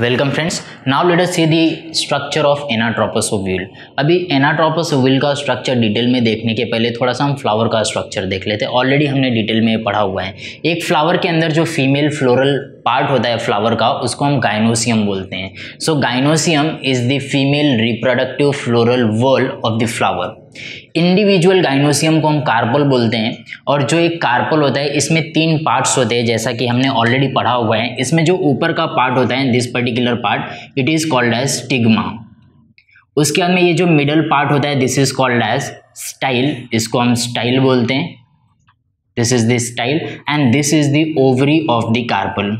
Welcome friends now let us see the structure of anatropous ovule अभी anatropous ovule का structure detail में देखने के पहले थोड़ा सा हम फ्लावर का स्ट्रक्चर देख लेते हैं। ऑलरेडी हमने डिटेल में पढ़ा हुआ है। एक फ्लावर के अंदर जो फीमेल फ्लोरल पार्ट होता है फ्लावर का, उसको हम गाइनोसियम बोलते हैं. So gynoecium is the female reproductive floral whorl of the flower individual gynoecium को हम कार्पल बोलते हैं और जो एक कार्पल होता है, इसमें तीन पार्ट्स होते हैं, जैसा कि हमने ऑलरेडी पढ़ा हुआ है. इसमें जो ऊपर का पार्ट होता है this particular part it is called as stigma उसके बाद में ये जो मिडल पार्ट होता है this is called as style इसको हम स्टाइल बोलते हैं. This is the style and this is the ovary of the carpel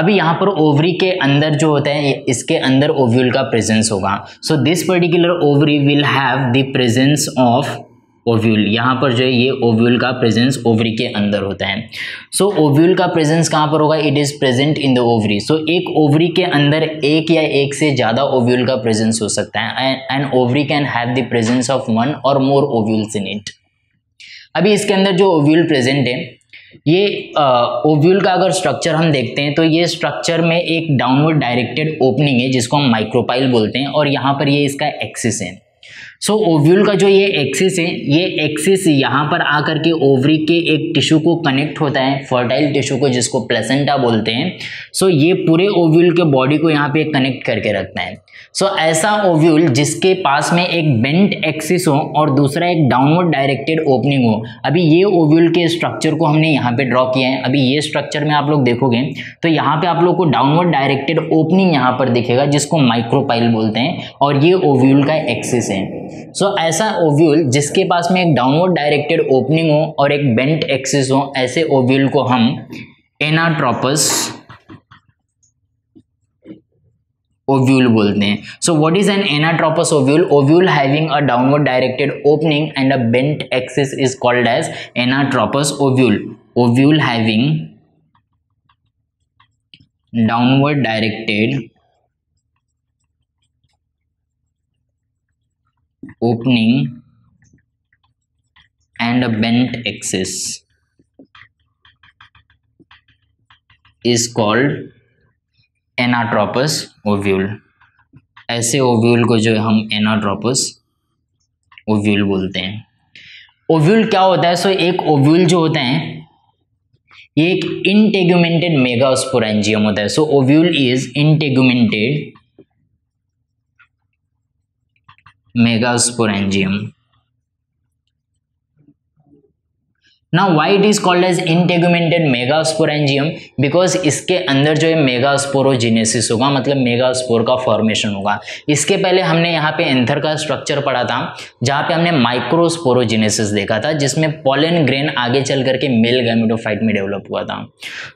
अभी यहाँ पर ओवरी के अंदर जो होता है इसके अंदर ओव्यूल का प्रेजेंस होगा। So this particular ovary will have the presence of ovule यहाँ पर जो है ये ओव्यूल का प्रेजेंस ओवरी के अंदर होता है। सो so, ओव्यूल का प्रेजेंस कहाँ पर होगा? It is present in the ovary so एक ओवरी के अंदर एक या एक से ज़्यादा ओव्यूल का प्रेजेंस हो सकता है। And ovary can have the presence of one और मोर ओव्यूल्स इन इट अभी इसके अंदर जो ओव्यूल प्रेजेंट है ये ओव्यूल का अगर स्ट्रक्चर हम देखते हैं तो ये स्ट्रक्चर में एक डाउनवर्ड डायरेक्टेड ओपनिंग है, जिसको हम माइक्रोपाइल बोलते हैं, और यहाँ पर ये इसका एक्सिस है। सो so, ओव्यूल का जो ये एक्सिस है ये एक्सिस यहाँ पर आकर के ओवरी के एक टिश्यू को कनेक्ट होता है फर्टाइल टिश्यू को जिसको प्लेसेंटा बोलते हैं। सो so, ये पूरे ओव्यूल के बॉडी को यहाँ पे कनेक्ट करके रखता है। सो so, ऐसा ओव्यूल जिसके पास में एक बेंट एक्सिस हो और दूसरा एक डाउनवर्ड डायरेक्टेड ओपनिंग हो अभी ये ओव्यूल के स्ट्रक्चर को हमने यहाँ पे ड्रॉ किया है। अभी ये स्ट्रक्चर में आप लोग देखोगे तो यहाँ पे आप लोग को डाउनवर्ड डायरेक्टेड ओपनिंग यहाँ पर दिखेगा जिसको माइक्रोपाइल बोलते हैं और ये ओव्यूल का एक्सिस है। सो so, ऐसा ओव्यूल जिसके पास में एक डाउनवर्ड डायरेक्टेड ओपनिंग हो और एक बेंट एक्सिस हो ऐसे ओव्यूल को हम एनाट्रोपस ओव्यूल बोलते हैं। So what is an anatropous ovule ovule having a downward directed opening and a bent axis is called as anatropous ovule ovule having downward directed opening and a bent axis is called anatropous ovule ऐसे ovule को जो हम anatropous ovule बोलते हैं। Ovule क्या होता है? So so, एक ओव्यूल जो होता है ये एक इंटेग्यूमेंटेड मेगास्पोरेंजियम होता है। So ovule is integumented megasporangium ना why it is called as integumented megasporangium because इसके अंदर जो है मेगास्पोरोजिनेसिस होगा मतलब मेगास्पोर का फॉर्मेशन होगा। इसके पहले हमने यहाँ पे एंथर का स्ट्रक्चर पढ़ा था जहाँ पे हमने माइक्रोस्पोरोजिनेसिस देखा था जिसमें पॉलन ग्रेन आगे चल करके मेल गैमेटोफाइट में डेवलप हुआ था।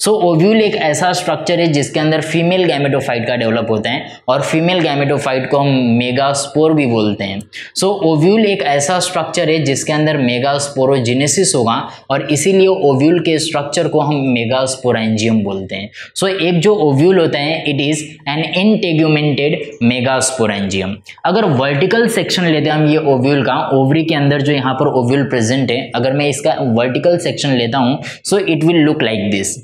सो so, ओव्यूल एक ऐसा स्ट्रक्चर है जिसके अंदर फीमेल गैमेटोफाइट का डेवलप होता है और फीमेल गैमेटोफाइट को हम मेगास्पोर भी बोलते हैं। सो so, ओव्यूल एक ऐसा स्ट्रक्चर है जिसके अंदर मेगास्पोरोजिनेसिस होगा और इसीलिए ओव्यूल के स्ट्रक्चर को हम मेगास्पोरेंजियम बोलते हैं। सो so, एक जो ओव्यूल होता है it is an integumented megasporangium अगर वर्टिकल सेक्शन लेते हैं हम ये ओव्यूल का ओवरी के अंदर जो यहाँ पर ओव्यूल प्रेजेंट है अगर मैं इसका वर्टिकल सेक्शन लेता हूँ so it will look like this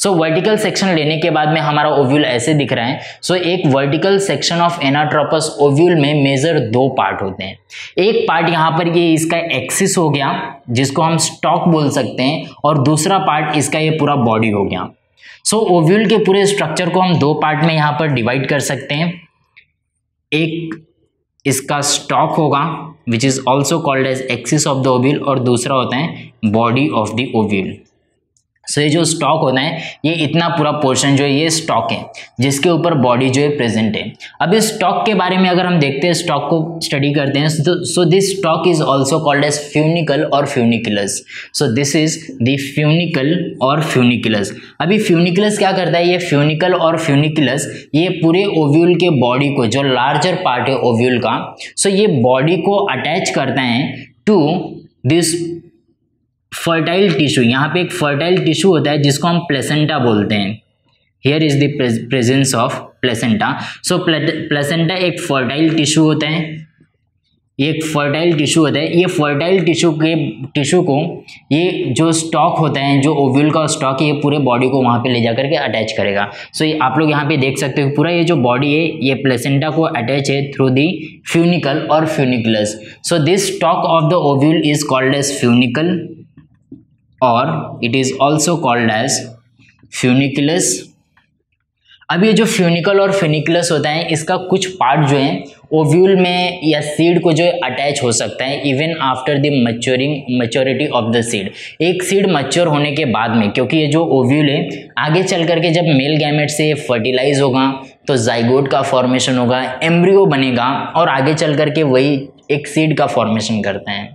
so vertical section लेने के बाद में हमारा ओव्यूल ऐसे दिख रहा है। सो so, एक vertical section of anatropous ovule में मेजर दो पार्ट होते हैं। एक पार्ट यहाँ पर ये इसका एक्सिस हो गया जिसको हम स्टॉक बोल सकते हैं और दूसरा पार्ट इसका ये पूरा बॉडी हो गया। सो so, ओव्यूल के पूरे स्ट्रक्चर को हम दो पार्ट में यहाँ पर डिवाइड कर सकते हैं। एक इसका स्टॉक होगा which is also called as axis of the ovule और दूसरा होता है body of the ovule so ये जो स्टॉक होता है, ये इतना पूरा पोर्शन जो है, ये स्टॉक है, जिसके ऊपर बॉडी जो है प्रेजेंट है। अब इस स्टॉक के बारे में अगर हम देखते हैं स्टॉक को स्टडी करते हैं so this stalk is also called as funicle और funiculus so this is the funicle और फ्यूनिकुलस अभी फ्यूनिकुलस क्या करता है? ये फ्यूनिकल और फ्यूनिकुलस ये पूरे ओव्यूल के बॉडी को, जो लार्जर पार्ट है ओव्यूल का सो so ये बॉडी को अटैच करता है टू दिस फर्टाइल टिश्यू यहाँ पे एक फर्टाइल टिश्यू होता है जिसको हम प्लेसेंटा बोलते हैं। Here is the presence of placenta so placenta एक फर्टाइल टिश्यू होता है। ये एक फर्टाइल टिश्यू होता है। ये फर्टाइल टिश्यू के टिश्यू को ये जो स्टॉक होता है जो ओव्यूल का स्टॉक ये पूरे बॉडी को वहाँ पे ले जा करके अटैच करेगा। सो so, ये आप लोग यहाँ पे देख सकते हो पूरा ये जो बॉडी है ये प्लेसेंटा को अटैच है थ्रू दी फ्यूनिकल और funiculus so this stalk of the ovule is called as funicle और it is also called as funiculus अब ये जो फ्यूनिकल और फिनिकुलस होता है, इसका कुछ पार्ट जो है ओव्यूल में या सीड को जो अटैच हो सकता है even after the maturing maturity of the seed एक सीड मच्योर होने के बाद में, क्योंकि ये जो ओव्यूल है, आगे चल करके जब मेल गैमेट से फर्टिलाइज होगा तो जाइगोड का फॉर्मेशन होगा एम्ब्रियो बनेगा, और आगे चल करके वही एक सीड का फॉर्मेशन करता है।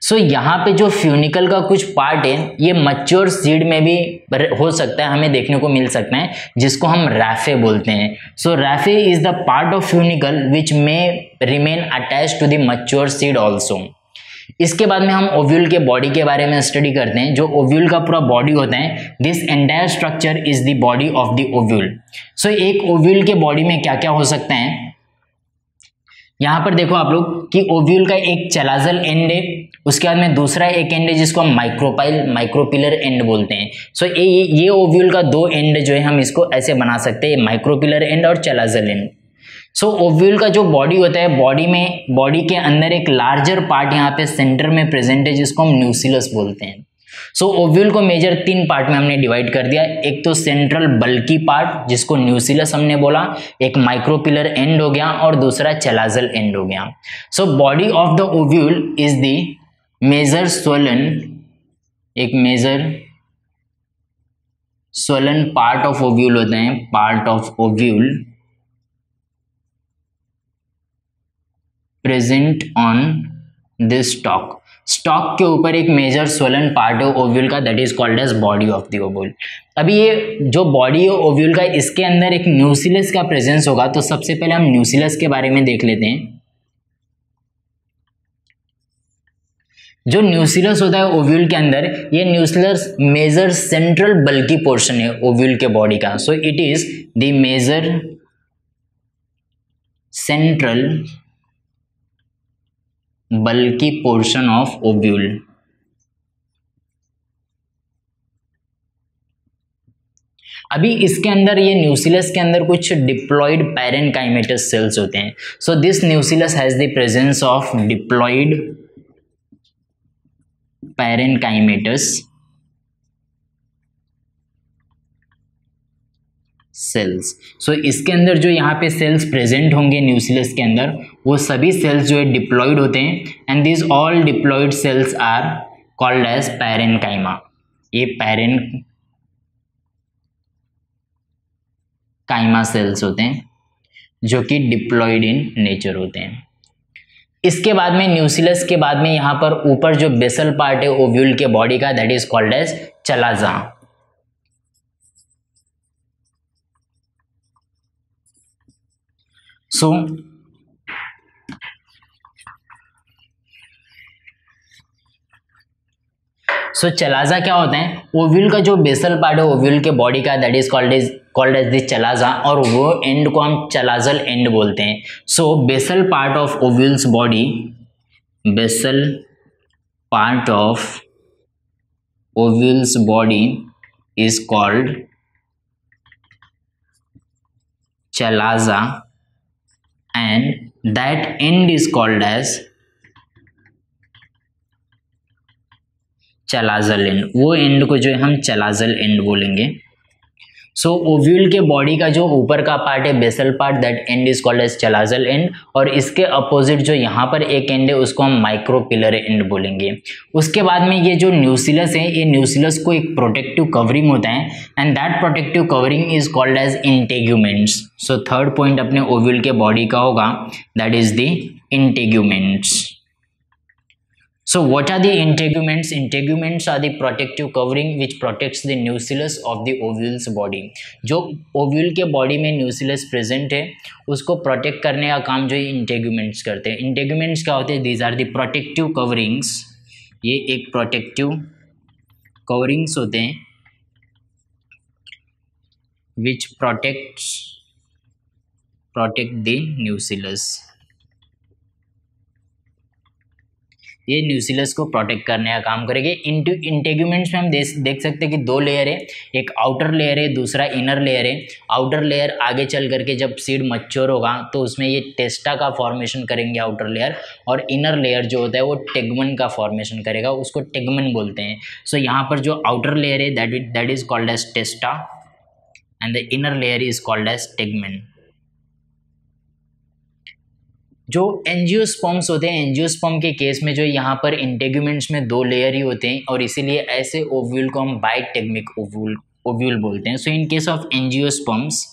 सो so, यहाँ पे जो फ्यूनिकल का कुछ पार्ट है ये मच्योर सीड में भी हो सकता है हमें देखने को मिल सकता है जिसको हम रैफे बोलते हैं। So raphe is the part of funicle which may remain attach to the mature seed also इसके बाद में हम ओव्यूल के बॉडी के बारे में स्टडी करते हैं। जो ओव्यूल का पूरा बॉडी होता है this entire structure is the body of the ovule so एक ओव्यूल के बॉडी में क्या क्या हो सकता है? यहाँ पर देखो आप लोग कि ओव्यूल का एक चलाजल एंड है। उसके बाद में दूसरा एक एंड है जिसको हम माइक्रोपाइल माइक्रोपिलर एंड बोलते हैं। सो so, ये ये ओव्यूल का दो एंड जो है हम इसको ऐसे बना सकते हैं माइक्रोपिलर एंड और chalazal end so so, ovule का जो बॉडी होता है बॉडी में बॉडी के अंदर एक लार्जर पार्ट यहाँ पे सेंटर में प्रेजेंट है जिसको हम न्यूसिलस बोलते हैं। सो so, ओव्यूल को मेजर तीन पार्ट में हमने डिवाइड कर दिया। एक तो सेंट्रल बल्की पार्ट जिसको न्यूसिलस हमने बोला एक माइक्रोपिलर एंड हो गया और दूसरा चलाजल एंड हो गया। So body of the ovule is the major swelling, एक major swelling part of ovule होते हैं part of ovule present on this stalk stalk के ऊपर एक मेजर सोलन पार्ट है ओव्यूल का that is called as body of the ovule अभी ये जो बॉडी है ओव्यूल का, इसके अंदर एक न्यूसिलस का प्रेजेंस होगा तो सबसे पहले हम न्यूसिलस के बारे में देख लेते हैं। जो न्यूसिलस होता है ओव्यूल के अंदर, ये nucellus major central bulky portion है ओव्यूल के बॉडी का। So it is the major central bulky portion of ovule अभी इसके अंदर, ये न्यूसिलस के अंदर कुछ डिप्लॉइड पैरेनकाइमेटस सेल्स होते हैं। So this nucellus has the presence of diploid parenchymatous cells so so, इसके अंदर जो यहाँ पे सेल्स प्रेजेंट होंगे न्यूसिलस के अंदर वो सभी सेल्स जो है डिप्लॉयड होते हैं and this all diploid cells are called as parenchyma ये पैरेन काइमा सेल्स होते हैं जो कि डिप्लॉयड इन नेचर होते हैं। इसके बाद में न्यूसिलस के बाद में यहाँ पर ऊपर जो बेसल पार्ट है ओव्यूल के बॉडी का that is called as chalaza. So so chalaza क्या होता है? ओव्यूल का जो बेसल पार्ट है ओव्यूल के बॉडी का that is called is called as the chalaza और वो एंड को हम चलाजल एंड बोलते हैं। So basal part of ovule's body basal part of ovule's body is called chalaza and that end is called as chalazal end वो end को जो है हम चलाजल एंड बोलेंगे। सो so, ओव्यूल के बॉडी का जो ऊपर का पार्ट है basal part that end is called as chalazal end और इसके अपोजिट जो यहाँ पर एक एंड है उसको हम माइक्रोपिलर एंड बोलेंगे। उसके बाद में ये जो न्यूसिलस है ये न्यूसिलस को एक प्रोटेक्टिव कवरिंग होता है। And that protective covering is called as integuments so third point अपने ओव्यूल के बॉडी का होगा that is the integuments So, what are the integuments? Integuments are the protective covering which protects the nucleus of the ovule's body. जो ovule के body में nucellus present है, उसको protect करने का काम जो इंटेग्यूमेंट्स करते हैं इंटेग्यूमेंट्स क्या होते हैं these are the protective coverings ये एक प्रोटेक्टिव कवरिंग्स होते हैं which protects protect the nucellus ये न्यूसिलस को प्रोटेक्ट करने का काम करेंगे। इंटू इंटेग्यूमेंट्स में हम देख देख सकते हैं कि दो लेयर है। एक आउटर लेयर है दूसरा इनर लेयर है। आउटर लेयर आगे चल करके जब सीड मच्योर होगा तो उसमें ये टेस्टा का फॉर्मेशन करेंगे आउटर लेयर और इनर लेयर जो होता है वो टेगमन का फॉर्मेशन करेगा। उसको टेगमन बोलते हैं। सो so, यहाँ पर जो आउटर लेयर है that that is called as testa and the inner layer is called as tegmen जो एनजियोस्पर्म्स होते हैं एनजियोस्पर्म के केस में जो यहाँ पर इंटेग्यूमेंट्स में दो लेयर ही होते हैं और इसीलिए ऐसे ओव्यूल को हम बाइटेगमिक ओव्यूल ओव्यूल बोलते हैं। So in case of angiosperms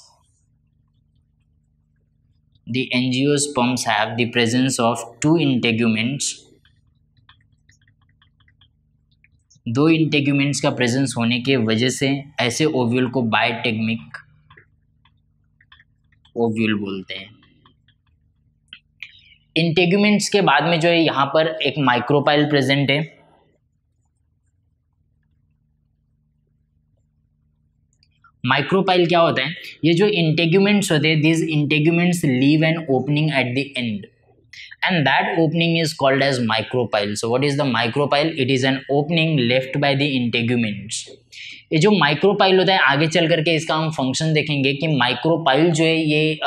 the angiosperms have the presence of two integuments दो इंटेग्यूमेंट्स का प्रेजेंस होने के वजह से ऐसे ओव्यूल को बायोटेगमिक ओव्यूल बोलते हैं। इंटेग्यूमेंट्स के बाद में जो है, यहाँ पर एक माइक्रोपाइल प्रेजेंट है। माइक्रोपाइल क्या होता है? ये जो इंटेग्यूमेंट्स होते हैं this integuments leave an opening at the end and that opening is called as micropyle so, what is the micropyle it is an opening left by the integuments. ये जो माइक्रोपाइल होता है, आगे चल करके इसका हम फ़ंक्शन देखेंगे कि माइक्रोपाइल जो है, ये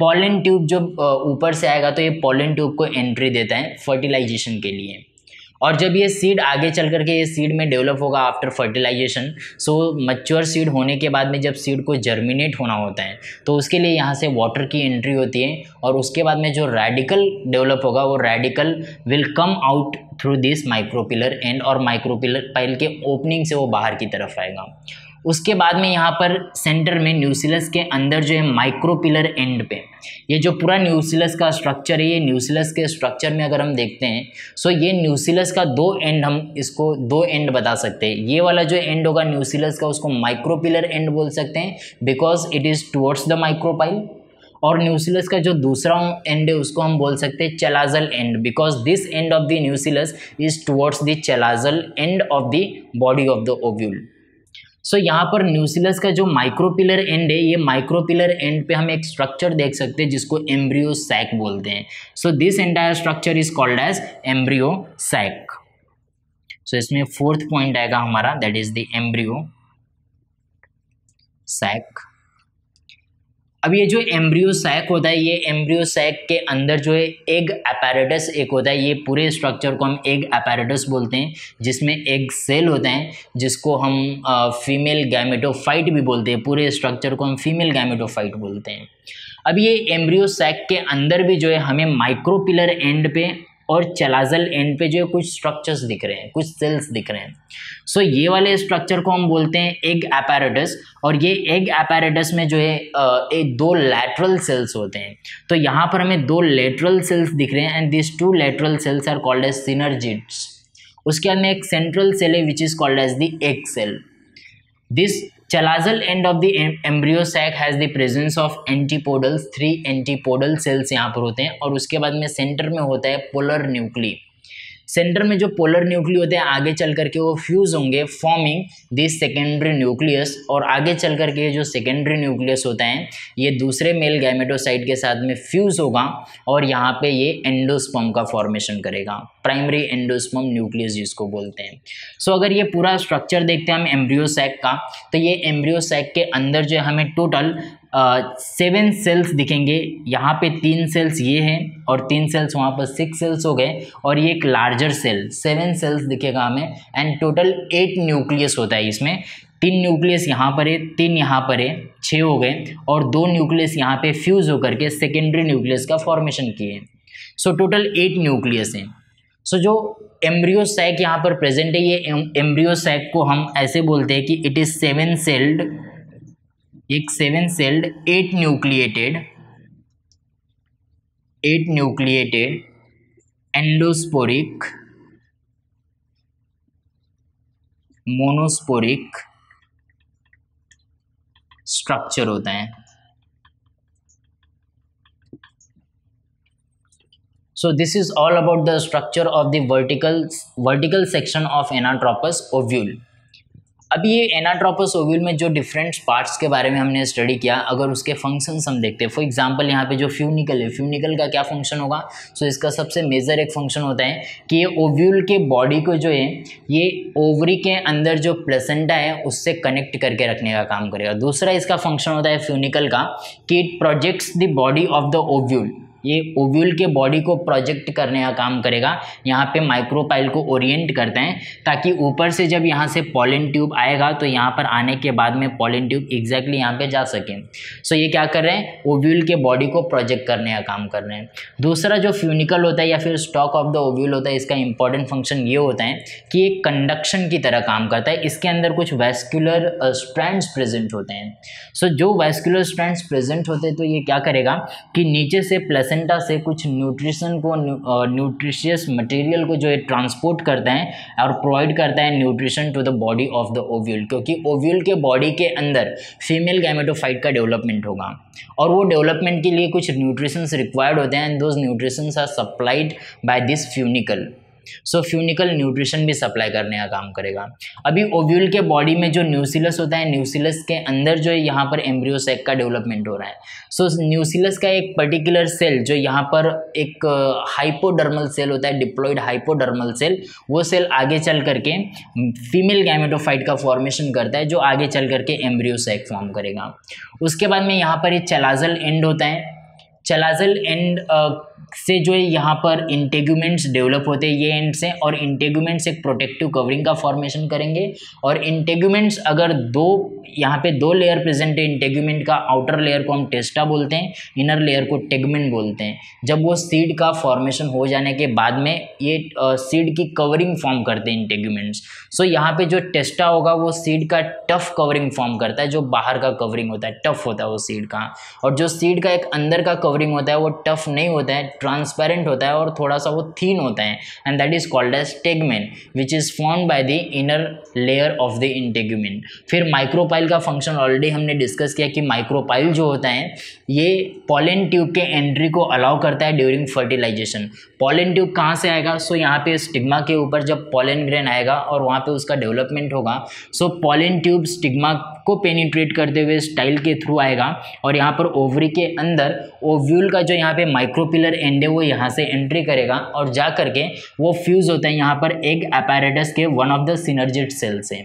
पॉलन ट्यूब जब ऊपर से आएगा तो ये पॉलन ट्यूब को एंट्री देता है फर्टिलाइजेशन के लिए। और जब ये सीड आगे चल करके ये सीड में डेवलप होगा after fertilization so mature seed होने के बाद में जब सीड को जर्मिनेट होना होता है तो उसके लिए यहाँ से वाटर की एंट्री होती है और उसके बाद में जो रेडिकल डेवलप होगा, वो radicle will come out through this micropylar end और माइक्रोपिलर पाइल के ओपनिंग से वो बाहर की तरफ़ आएगा। उसके बाद में यहाँ पर सेंटर में न्यूसिलस के अंदर जो है माइक्रोपिलर एंड पे। ये जो पूरा न्यूसिलस का स्ट्रक्चर है, ये न्यूसिलस के स्ट्रक्चर में अगर हम देखते हैं सो ये न्यूसिलस का दो एंड हम इसको दो एंड बता सकते हैं। ये वाला जो एंड होगा न्यूसिलस का, उसको माइक्रोपिलर एंड बोल सकते हैं because it is towards the micropyle और न्यूसिलस का जो दूसरा एंड है, उसको हम बोल सकते हैं chalazal end because this end of the nucellus is towards the chalazal end of the body of the ovule so so, यहाँ पर न्यूसिलस का जो माइक्रोपिलर एंड है ये माइक्रोपिलर एंड पे हम एक स्ट्रक्चर देख सकते हैं जिसको एम्ब्रियो सैक बोलते हैं। So this entire structure is called as embryo sac so इसमें फोर्थ पॉइंट आएगा हमारा that is the embryo sac अब ये जो एम्ब्रियो सैक होता है, ये एम्ब्रियो सैक के अंदर जो है एग अपैरेटस एक होता है, ये पूरे स्ट्रक्चर को हम एग अपैरेटस बोलते हैं, जिसमें एग सेल होते हैं, जिसको हम फीमेल गैमेटोफाइट भी बोलते हैं, पूरे स्ट्रक्चर को हम फीमेल गैमेटोफाइट बोलते हैं। अब ये एम्ब्रियो सैक के अंदर भी जो है, हमें माइक्रोपिलर एंड पे और चलाजल एंड पे जो है कुछ स्ट्रक्चर्स दिख रहे हैं कुछ सेल्स दिख रहे हैं। सो so, ये वाले स्ट्रक्चर को हम बोलते हैं एग अपैरेटस और ये एग अपैरेटस में जो है एक दो लैटरल सेल्स होते हैं। तो यहाँ पर हमें दो लेटरल सेल्स दिख रहे हैं and this two lateral cells are called as synergids उसके बाद में एक सेंट्रल सेल है which is called as the egg cell this chalazal end of the embryo sac has the presence of antipodals three antipodal cells यहाँ पर होते हैं, और उसके बाद में सेंटर में होता है पोलर न्यूक्ली सेंटर में जो पोलर न्यूक्ली होते हैं आगे चल करके वो फ्यूज होंगे फॉर्मिंग दिस सेकेंडरी न्यूक्लियस और आगे चल करके जो सेकेंडरी न्यूक्लियस होता है ये दूसरे मेल गैमेटोसाइट के साथ में फ्यूज होगा और यहाँ पे ये एंडोस्पम का फॉर्मेशन करेगा। प्राइमरी एंडोस्पम न्यूक्लियस जिसको बोलते हैं। सो so, अगर ये पूरा स्ट्रक्चर देखते हैं हम एम्ब्रियोसैक का तो ये एम्ब्रियोसैक के अंदर जो है हमें टोटल सेवन सेल्स दिखेंगे। यहाँ पे तीन सेल्स ये हैं और तीन सेल्स वहाँ पर सिक्स सेल्स हो गए और ये एक लार्जर सेल सेवन सेल्स दिखेगा हमें एंड टोटल एट न्यूक्लियस होता है इसमें। तीन न्यूक्लियस यहाँ पर है तीन यहाँ पर है छः हो गए और दो न्यूक्लियस यहाँ पे फ्यूज़ होकर के सेकेंडरी न्यूक्लियस का फॉर्मेशन किए सो टोटल एट न्यूक्लियस हैं। सो so, जो एम्ब्रियो सैक यहाँ पर प्रेजेंट है ये एम्ब्रियो सैक को हम ऐसे बोलते हैं कि इट इज़ सेवन सेल्ड एक seven celled eight nucleated eight nucleated endosporic monosporic structure होता है। So this is all about the structure of the vertical vertical section of anatropous ovule अभी ये एनाट्रोपस ओव्यूल में जो डिफरेंट पार्ट्स के बारे में हमने स्टडी किया अगर उसके फ़ंक्शंस हम देखते हैं फॉर एग्जांपल यहाँ पे जो फ्यूनिकल है फ्यूनिकल का क्या फ़ंक्शन होगा? सो so, इसका सबसे मेजर एक फ़ंक्शन होता है कि ये ओव्यूल के बॉडी को जो है ये ओवरी के अंदर जो प्लेसेंटा है उससे कनेक्ट करके रखने का काम करेगा। दूसरा इसका फ़ंक्शन होता है फ्यूनिकल का कि it projects the body of the ovule ये ओव्यूल के बॉडी को प्रोजेक्ट करने का काम करेगा। यहाँ पे माइक्रोपाइल को ओरिएंट करते हैं ताकि ऊपर से जब यहाँ से पॉलिन ट्यूब आएगा तो यहाँ पर आने के बाद में पॉलिन ट्यूब एग्जैक्टली यहाँ पे जा सके। सो ये क्या कर रहे हैं? ओव्यूल के बॉडी को प्रोजेक्ट करने का काम कर रहे हैं। दूसरा जो फ्यूनिकल होता है या फिर स्टॉक ऑफ़ द ओव्यूल होता है, इसका इंपॉर्टेंट फ़ंक्शन ये होता है कि एक कंडक्शन की तरह काम करता है। इसके अंदर कुछ वेस्कुलर स्ट्रैंड्स प्रेजेंट होते हैं। सो जो वेस्कुलर स्ट्रैंड्स प्रेजेंट होते हैं तो ये क्या करेगा कि नीचे से प्लस प्लेसेंटा से कुछ न्यूट्रिशन को न्यूट्रिशियस मटेरियल को जो है ट्रांसपोर्ट करता है और प्रोवाइड करता है nutrition to the body of the ovule क्योंकि ओव्यूल के बॉडी के अंदर फीमेल गैमेटोफाइट का डेवलपमेंट होगा। और वो डेवलपमेंट के लिए कुछ न्यूट्रिशंस रिक्वायर्ड होते हैं and those nutritions are supplied by this funicle so funicle nutrition भी सप्लाई करने का काम करेगा। अभी ओव्यूल के बॉडी में जो न्यूसिलस होता है न्यूसिलस के अंदर जो है यहाँ पर एम्ब्रियोसेक का डेवलपमेंट हो रहा है। सो so, न्यूसिलस का एक पर्टिकुलर सेल जो यहाँ पर एक हाइपोडर्मल सेल होता है डिप्लॉयड हाइपोडर्मल सेल वो सेल आगे चल करके फीमेल गैमेटोफाइट का फॉर्मेशन करता है जो आगे चल करके एम्ब्रियोसेक फॉर्म करेगा। उसके बाद में यहाँ पर एक चलाजल एंड होता है। चलाजल एंड से जो है यहाँ पर इंटेग्यूमेंट्स डेवलप होते हैं, ये एंड से, और इंटेग्यूमेंट्स एक प्रोटेक्टिव कवरिंग का फॉर्मेशन करेंगे। और इंटेग्यूमेंट्स अगर दो, यहाँ पे दो लेयर प्रेजेंट है इंटेग्यूमेंट का आउटर लेयर को हम टेस्टा बोलते हैं इनर लेयर को टेगमेंट बोलते हैं। जब वो सीड का फॉर्मेशन हो जाने के बाद में ये सीड की कवरिंग फॉर्म करते हैं इंटेग्यूमेंट्स सो यहाँ पे जो टेस्टा होगा, वो सीड का टफ कवरिंग फॉर्म करता है, जो बाहर का कवरिंग होता है टफ होता है वो सीड का। और जो सीड का एक अंदर का कवरिंग होता है वो टफ नहीं होता है ट्रांसपेरेंट होता है और थोड़ा सा वो थीन होता है and that is called as tegmen which is form by the inner layer of the integument फिर माइक्रोपाइल का फ़ंक्शन ऑलरेडी हमने डिस्कस किया कि माइक्रोपाइल जो होता है ये पॉलिन ट्यूब के एंट्री को अलाउ करता है ड्यूरिंग फर्टिलाइजेशन पॉलिन ट्यूब कहाँ से आएगा? सो so, यहाँ पे स्टिग्मा के ऊपर जब पॉलिन ग्रेन आएगा और वहाँ पे उसका डेवलपमेंट होगा सो पॉलिन ट्यूब स्टिग्मा को पेनिट्रेट करते हुए स्टाइल के थ्रू आएगा। और यहाँ पर ओवरी के अंदर ओव्यूल का जो यहाँ पे माइक्रोपिलर एंड है, वो यहाँ से एंट्री करेगा। और जा करके वो फ्यूज़ होता है यहाँ पर एग अपैरेटस के one of the synergid cell से।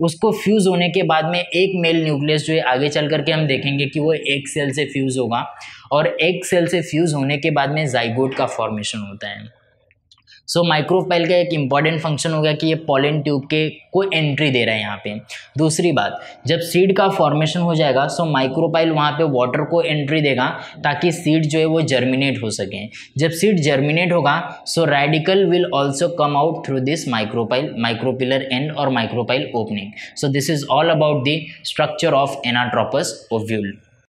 उसको फ्यूज़ होने के बाद में एक मेल न्यूक्लियस जो है, आगे चल करके हम देखेंगे कि वो एक सेल से फ्यूज़ होगा। और एक सेल से फ्यूज़ होने के बाद में जाइगोट का फॉर्मेशन होता है। सो माइक्रोफाइल का एक इंपॉर्टेंट फ़ंक्शन हो गया कि ये पॉलिन ट्यूब के को एंट्री दे रहा है यहाँ पे। दूसरी बात, जब सीड का फॉर्मेशन हो जाएगा सो माइक्रोपाइल वहाँ पे वाटर को एंट्री देगा ताकि सीड जो है वो जर्मिनेट हो सके। जब सीड जर्मिनेट होगा so radicle will also come out through this micropyle micropylar end और micropyle opening so this is all about the structure of anatropous ovule